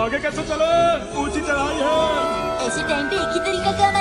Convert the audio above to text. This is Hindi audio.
आगे कैसे चले? ऊँची चढ़ाई है। ऐसे टाइम पे एक ही तरीका काम